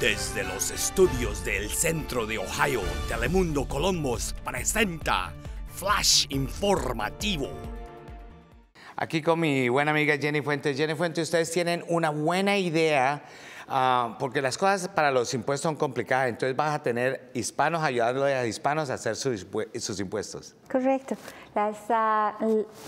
Desde los estudios del centro de Ohio, Telemundo Columbus presenta Flash Informativo. Aquí con mi buena amiga Jenny Fuentes. Jenny Fuentes, ustedes tienen una buena idea Ah, porque las cosas para los impuestos son complicadas, entonces vas a tener hispanos ayudando a hispanos a hacer sus, sus impuestos. Correcto. Ah,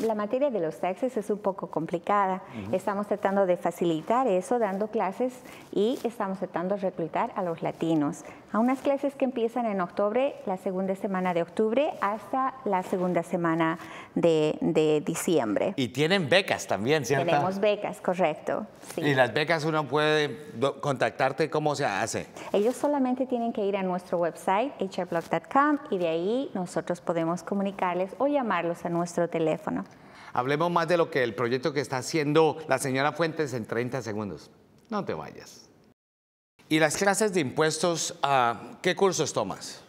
la materia de los taxes es un poco complicada. Estamos tratando de facilitar eso dando clases y estamos tratando de reclutar a los latinos a unas clases que empiezan en octubre, la segunda semana de octubre hasta la segunda semana de, diciembre. Y tienen becas también, ¿cierto? Tenemos becas, correcto. Y las becas uno puede contactarte, ¿cómo se hace? Ellos solamente tienen que ir a nuestro website, hrblog.com, y de ahí nosotros podemos comunicarles o llamarlos a nuestro teléfono. Hablemos más de lo que el proyecto que está haciendo la señora Fuentes en 30 segundos. No te vayas. ¿Y las clases de impuestos, ah, qué cursos tomas?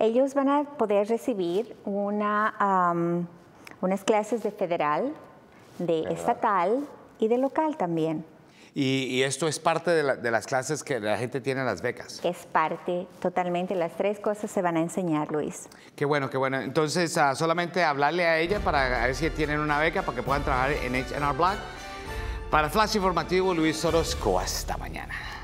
Ellos van a poder recibir una, unas clases de federal, de estatal y de local también. Y, esto es parte de, las clases que la gente tiene en las becas. Es parte, totalmente. Las tres cosas se van a enseñar, Luis. Qué bueno, qué bueno. Entonces, ah, solamente hablarle a ella para ver si tienen una beca para que puedan trabajar en HR Black. Para Flash Informativo, Luis Orozco. Hasta mañana.